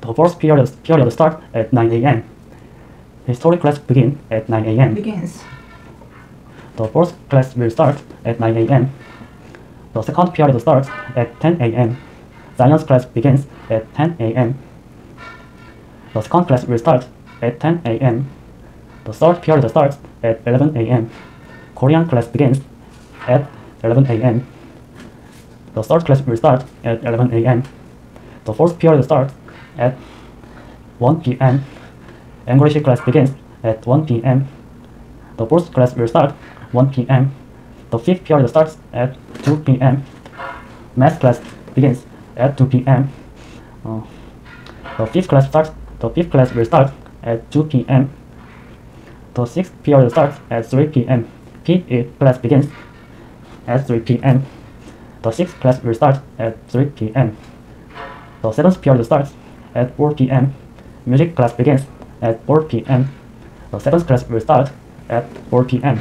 The first period, period starts at 9 a.m. History class begin at 9 a.m. Begins. The fourth class will start at 9 a.m. The second period starts at 10 a.m. Science class begins at 10 a.m. The second class will start at 10 a.m. The third period starts at 11 a.m. Korean class begins at 11 a.m. The third class will start at 11 a.m. The fourth period starts at 1 p.m. English class begins at 1 p.m. The fourth class will start 1 p.m. The fifth period starts at 2 p.m. Math class begins at 2 p.m. Uh, the fifth class starts. The fifth class will start at 2 p.m. The sixth period starts at 3 p.m. PE class begins at 3 p.m. The sixth class will start at 3 p.m. The seventh period starts at 4 p.m. Music class begins at 4 p.m. The seventh class will start at 4 p.m.